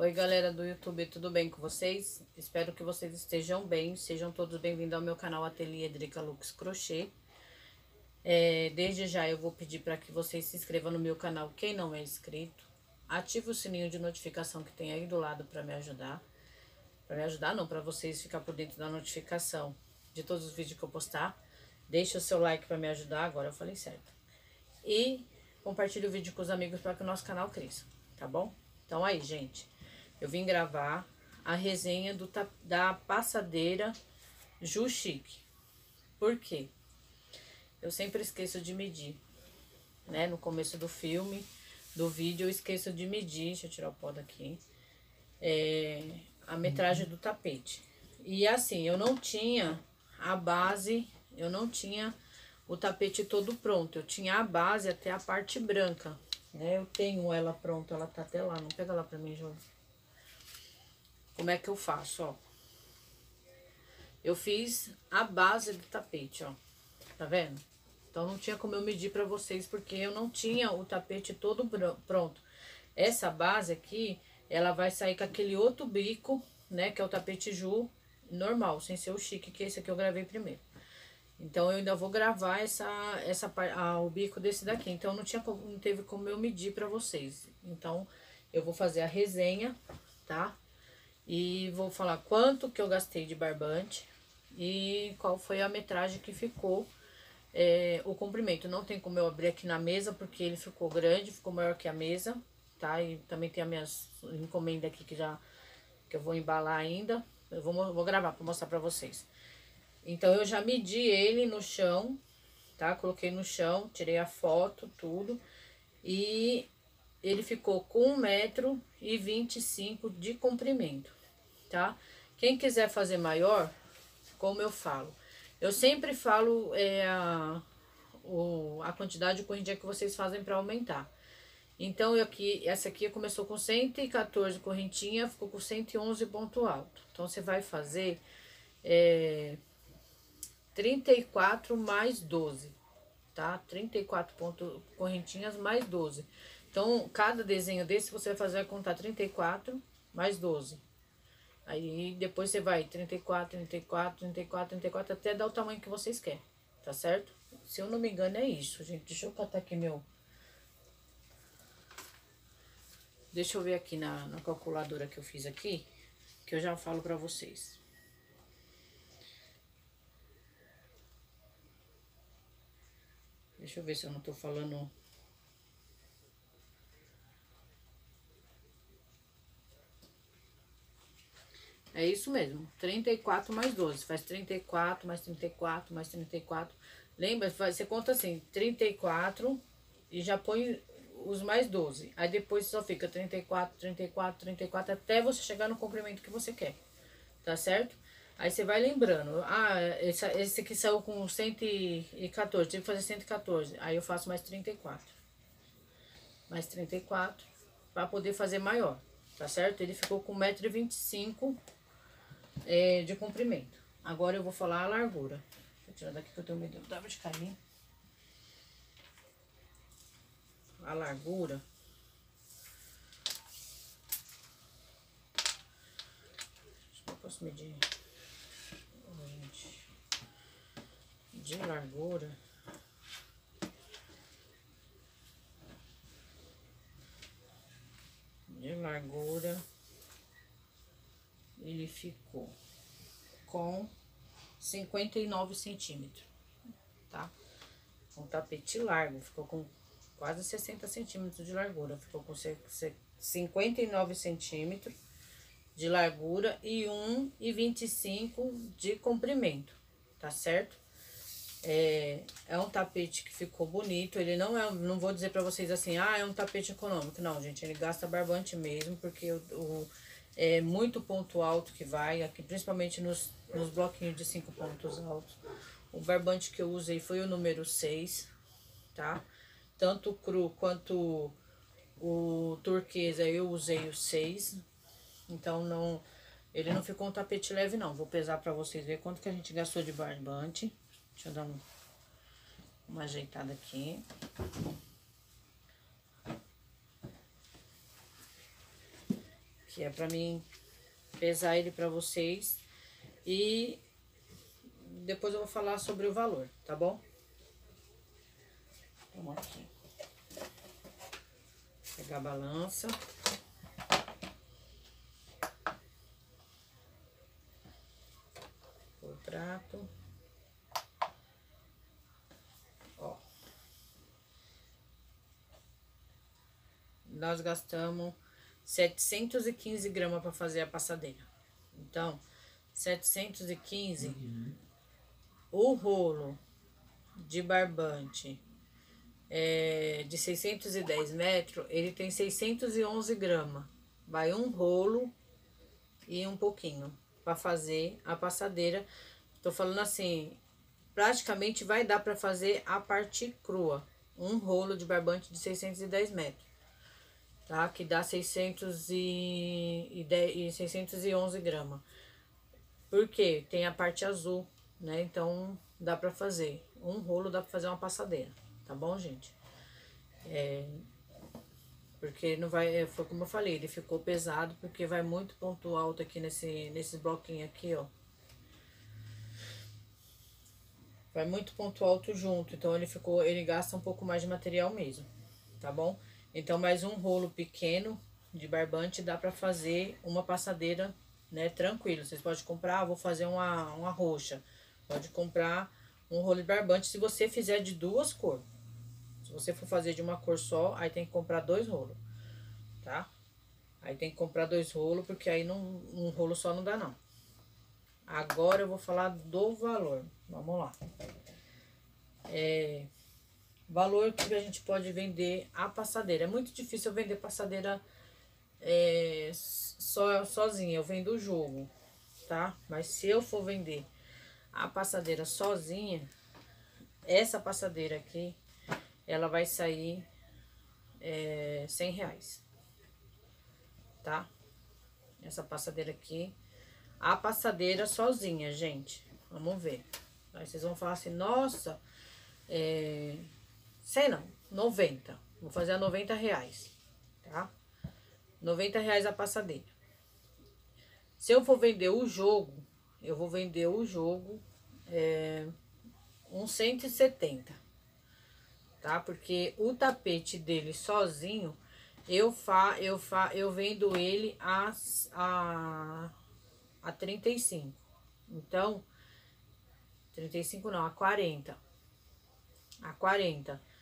Oi, galera do YouTube, tudo bem com vocês? Espero que vocês estejam bem. Sejam todos bem-vindos ao meu canal Ateliê Drica Lux Crochê. É, desde já eu vou pedir para que vocês se inscrevam no meu canal, quem não é inscrito. Ative o sininho de notificação que tem aí do lado para me ajudar. Para me ajudar não, para vocês ficar por dentro da notificação de todos os vídeos que eu postar. Deixe o seu like para me ajudar, agora eu falei certo. E compartilhe o vídeo com os amigos para que o nosso canal cresça, tá bom? Então aí, gente, eu vim gravar a resenha do, da passadeira Ju Chique. Por quê? Eu sempre esqueço de medir, né? No começo do filme, do vídeo, eu esqueço de medir, deixa eu tirar o pó daqui, é, a metragem do tapete. E assim, eu não tinha a base, eu não tinha o tapete todo pronto. Eu tinha a base até a parte branca, né? Eu tenho ela pronta, ela tá até lá. Não pega lá pra mim, João. Como é que eu faço, ó? Eu fiz a base do tapete, ó. Tá vendo? Então, não tinha como eu medir pra vocês, porque eu não tinha o tapete todo pronto. Essa base aqui, ela vai sair com aquele outro bico, né? Que é o tapete Ju normal, sem ser o chique, que esse aqui eu gravei primeiro. Então, eu ainda vou gravar essa, essa, a, o bico desse daqui. Então, não, tinha, não teve como eu medir pra vocês. Então, eu vou fazer a resenha, tá? E vou falar quanto que eu gastei de barbante e qual foi a metragem que ficou é, o comprimento. Não tem como eu abrir aqui na mesa, porque ele ficou grande, ficou maior que a mesa, tá? E também tem as minhas encomendas aqui que já que eu vou embalar ainda. Eu vou, vou gravar para mostrar para vocês. Então, eu já medi ele no chão, tá? Coloquei no chão, tirei a foto, tudo. E ele ficou com 1 metro e 25 de comprimento, tá? Quem quiser fazer maior, como eu falo, eu sempre falo é, a, o, a quantidade de correntinha que vocês fazem para aumentar. Então, eu aqui, essa aqui começou com 114 correntinha, ficou com 111 ponto alto. Então, você vai fazer é, 34 mais 12, tá? 34 ponto, correntinhas mais 12. Então, cada desenho desse, você vai fazer, vai contar 34 mais 12. Aí, depois você vai 34, 34, 34, 34, até dar o tamanho que vocês querem, tá certo? Se eu não me engano, é isso, gente. Deixa eu catar aqui meu... Deixa eu ver aqui na, na calculadora que eu fiz aqui, que eu já falo pra vocês. Deixa eu ver se eu não tô falando... É isso mesmo, 34 mais 12. Faz 34 mais 34 mais 34. Lembra? Você conta assim, 34 e já põe os mais 12. Aí depois só fica 34, 34, 34, até você chegar no comprimento que você quer. Tá certo? Aí você vai lembrando, ah, esse, esse aqui saiu com 114, tive que fazer 114. Aí eu faço mais 34. Mais 34, para poder fazer maior, tá certo? Ele ficou com 1,25m é, de comprimento. Agora eu vou falar a largura. Eu tirar daqui que eu tenho medo de cair. A largura posso medir de largura. De largura, ele ficou com 59 centímetros, tá? Um tapete largo, ficou com quase 60 centímetros de largura, ficou com 59 centímetros de largura e 1,25 de comprimento, tá certo? É, é um tapete que ficou bonito, ele não é, não vou dizer pra vocês assim, ah, é um tapete econômico. Não, gente, ele gasta barbante mesmo, porque o, o é muito ponto alto que vai, aqui, principalmente nos, nos bloquinhos de cinco pontos altos. O barbante que eu usei foi o número 6, tá? Tanto cru quanto o turquesa eu usei o 6, então não, ele não ficou um tapete leve não. Vou pesar pra vocês verem quanto que a gente gastou de barbante. Deixa eu dar um, uma ajeitada aqui. Que é pra mim pesar ele pra vocês. E depois eu vou falar sobre o valor, tá bom? Vamos aqui. Pegar a balança. O prato. Ó. Nós gastamos 715 gramas para fazer a passadeira. Então, 715, uhum. o rolo de barbante é, de 610 metros, ele tem 611 gramas. Vai um rolo e um pouquinho para fazer a passadeira. Tô falando assim, praticamente vai dar para fazer a parte crua. Um rolo de barbante de 610 metros. Tá? Que dá 610 e 611 gramas. Porque tem a parte azul, né? Então dá para fazer. Um rolo dá para fazer uma passadeira, tá bom, gente? É, porque não vai, é, foi como eu falei, ele ficou pesado porque vai muito ponto alto aqui nesse, nesses bloquinhos aqui, ó. Vai muito ponto alto junto, então ele ficou, ele gasta um pouco mais de material mesmo, tá bom? Então mais um rolo pequeno de barbante dá pra fazer uma passadeira né? Tranquilo. Vocês podem comprar, vou fazer uma, uma roxa. Pode comprar um rolo de barbante se você fizer de duas cores. Se você for fazer de uma cor só, aí tem que comprar dois rolos, tá? Aí tem que comprar dois rolos, porque aí não, um rolo só não dá não. Agora eu vou falar do valor. Vamos lá. É, valor que a gente pode vender a passadeira. É muito difícil vender passadeira é, só sozinha, eu vendo o jogo, tá? Mas se eu for vender a passadeira sozinha, essa passadeira aqui, ela vai sair é, 100 reais, tá? Essa passadeira aqui, a passadeira sozinha, gente, vamos ver. Aí vocês vão falar assim, nossa, é, sei não, 90, vou fazer a 90 reais, tá? 90 reais a passadeira. Se eu for vender o jogo, eu vou vender o jogo é, uns 170, tá? Porque o tapete dele sozinho, eu fa, eu fa, eu vendo ele a, a, a 35. Então, 35 não, a 40. A 40.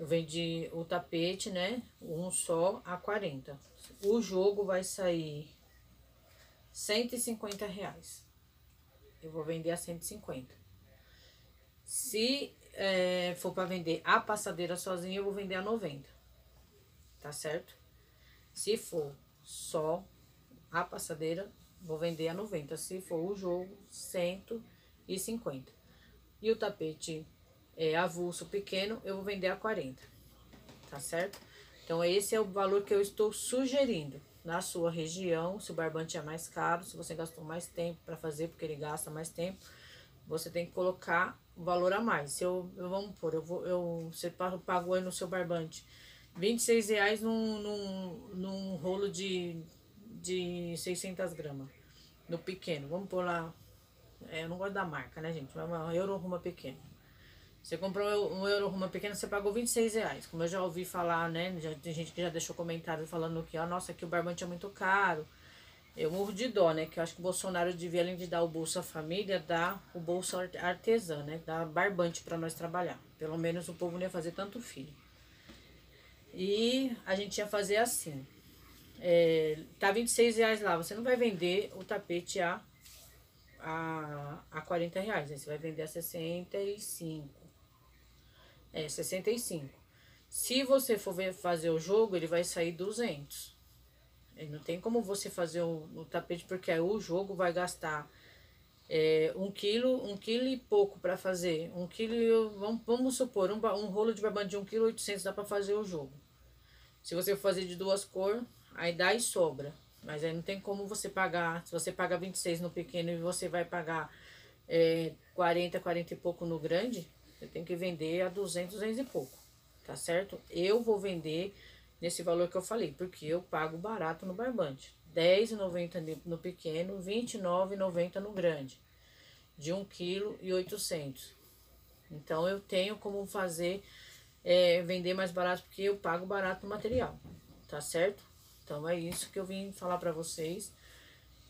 Eu vendi o tapete, né? Um só a 40. O jogo vai sair 150 reais. Eu vou vender a 150. Se é, for para vender a passadeira sozinha, eu vou vender a 90. Tá certo? Se for só a passadeira, vou vender a 90. Se for o jogo, 150. E o tapete é, avulso pequeno, eu vou vender a 40. Tá certo? Então, esse é o valor que eu estou sugerindo na sua região, se o barbante é mais caro, se você gastou mais tempo para fazer, porque ele gasta mais tempo, você tem que colocar valor a mais. Se eu, eu vamos pôr, eu vou, eu, você pagou aí no seu barbante 26 reais num, num, num rolo de, de 600 gramas, no pequeno, vamos pôr lá, é, eu não gosto da marca, né gente, mas uma Euro Ruma pequeno. Você comprou um euro uma pequena, você pagou 26 reais. Como eu já ouvi falar, né? Já, tem gente que já deixou comentário falando que, ó, nossa, que o barbante é muito caro. Eu morro de dó, né? Que eu acho que o Bolsonaro devia, além de dar o Bolsa Família, dar o Bolsa Artesã, né? Dar barbante para nós trabalhar. Pelo menos o povo não ia fazer tanto filho. E a gente ia fazer assim. É, tá 26 reais lá, você não vai vender o tapete a, a, a 40 reais, né? Você vai vender a 65. É, 65. Se você for ver, fazer o jogo, ele vai sair 200. Ele não tem como você fazer o, o tapete, porque aí o jogo vai gastar é, um quilo, um quilo e pouco para fazer. Um quilo, vamos, vamos supor, um, um rolo de barbante de um quilo 800 dá para fazer o jogo. Se você for fazer de duas cores, aí dá e sobra. Mas aí não tem como você pagar, se você paga 26 no pequeno e você vai pagar é, 40, 40 e pouco no grande, você tem que vender a 200, 200 e pouco, tá certo? Eu vou vender nesse valor que eu falei, porque eu pago barato no barbante. 10,90 no pequeno, 29,90 no grande, de 1 kg e 800. Então eu tenho como fazer é, vender mais barato porque eu pago barato no material, tá certo? Então é isso que eu vim falar para vocês.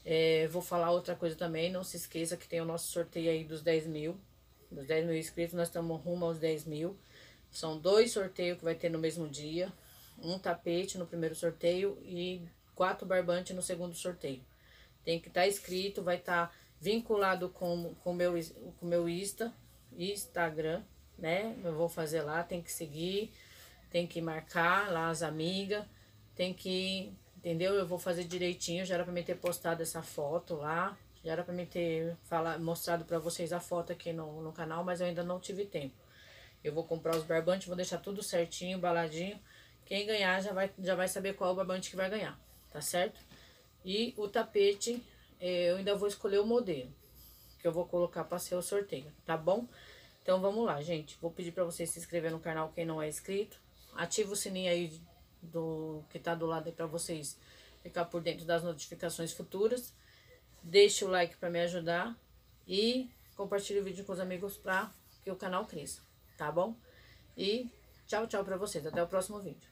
É, vou falar outra coisa também, não se esqueça que tem o nosso sorteio aí dos 10 mil. Dos 10 mil inscritos, nós estamos rumo aos 10 mil. São dois sorteios que vai ter no mesmo dia. Um tapete no primeiro sorteio e quatro barbantes no segundo sorteio. Tem que estar tá escrito, vai estar tá vinculado com o meu, com meu Insta, Instagram, né? Eu vou fazer lá, tem que seguir, tem que marcar lá as amigas, tem que, entendeu? Eu vou fazer direitinho, já era pra mim ter postado essa foto lá, já era pra mim ter falar, mostrado pra vocês a foto aqui no, no canal, mas eu ainda não tive tempo. Eu vou comprar os barbantes, vou deixar tudo certinho, baladinho. Quem ganhar já vai, já vai saber qual o barbante que vai ganhar, tá certo? E o tapete, eh, eu ainda vou escolher o modelo que eu vou colocar para ser o sorteio, tá bom? Então vamos lá, gente. Vou pedir para vocês se inscrever no canal quem não é inscrito. Ativa o sininho aí do que tá do lado aí para vocês ficar por dentro das notificações futuras. Deixe o like para me ajudar e compartilhe o vídeo com os amigos para que o canal cresça, tá bom? E tchau, tchau para vocês. Até o próximo vídeo.